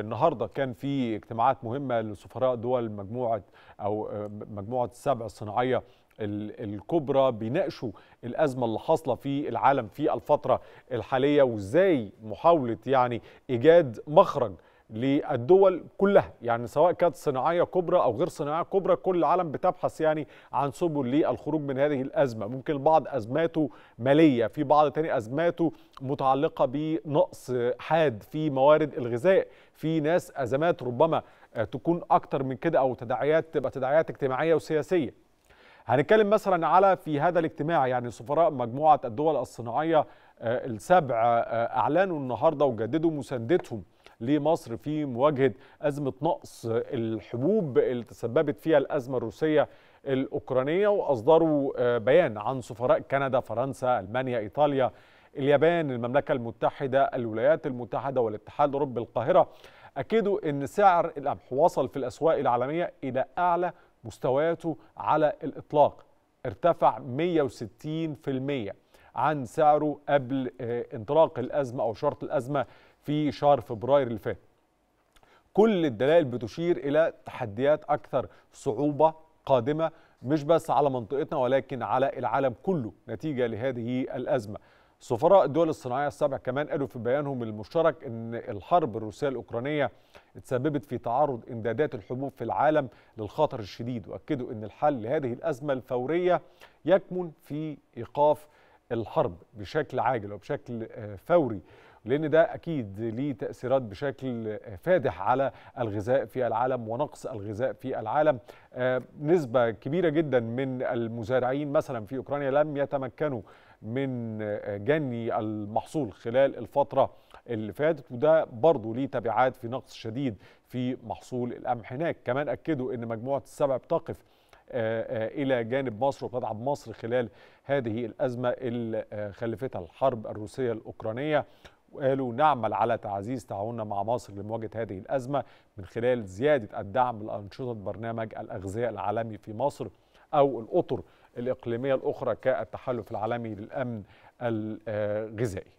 النهارده كان في اجتماعات مهمة لسفراء دول مجموعة أو مجموعة السبع الصناعيه الكبرى بيناقشوا الأزمة اللي حاصلة في العالم في الفترة الحالية وإزاي محاولة يعني إيجاد مخرج للدول كلها يعني سواء كانت صناعية كبرى أو غير صناعية كبرى كل العالم بتبحث يعني عن سبل للخروج من هذه الأزمة. ممكن البعض أزماته مالية في بعض تاني أزماته متعلقة بنقص حاد في موارد الغذاء. في ناس أزمات ربما تكون أكتر من كده أو تداعيات تبقى تداعيات اجتماعية وسياسية. هنتكلم مثلا على في هذا الاجتماع يعني سفراء مجموعة الدول الصناعية السبع أعلنوا النهارده وجددوا مساندتهم لمصر في مواجهة أزمة نقص الحبوب اللي تسببت فيها الأزمة الروسية الأوكرانية وأصدروا بيان عن سفراء كندا فرنسا ألمانيا إيطاليا اليابان المملكة المتحدة الولايات المتحدة والاتحاد الأوروبي القاهرة. أكدوا إن سعر القمح وصل في الأسواق العالمية إلى أعلى مستوياته على الإطلاق ارتفع 160% عن سعره قبل انطلاق الأزمة أو شرط الأزمة في شهر فبراير اللي فات. كل الدلائل بتشير إلى تحديات أكثر صعوبة قادمة مش بس على منطقتنا ولكن على العالم كله نتيجة لهذه الأزمة. سفراء الدول الصناعية السبع كمان قالوا في بيانهم المشترك إن الحرب الروسية الأوكرانية تسببت في تعرض إمدادات الحبوب في العالم للخطر الشديد وأكدوا إن الحل لهذه الأزمة الفورية يكمن في إيقاف الحرب بشكل عاجل وبشكل فوري لأن ده أكيد ليه تأثيرات بشكل فادح على الغذاء في العالم ونقص الغذاء في العالم. نسبة كبيرة جدا من المزارعين مثلا في أوكرانيا لم يتمكنوا من جني المحصول خلال الفترة اللي فاتت وده برضه ليه تبعات في نقص شديد في محصول القمح. هناك كمان أكدوا إن مجموعة السبع بتقف إلى جانب مصر وتدعم مصر خلال هذه الأزمة اللي خلفتها الحرب الروسية الأوكرانية. وقالوا نعمل على تعزيز تعاوننا مع مصر لمواجهة هذه الأزمة من خلال زيادة الدعم لأنشطة برنامج الأغذية العالمي في مصر أو الأطر الإقليمية الأخرى كالتحالف العالمي للأمن الغذائي.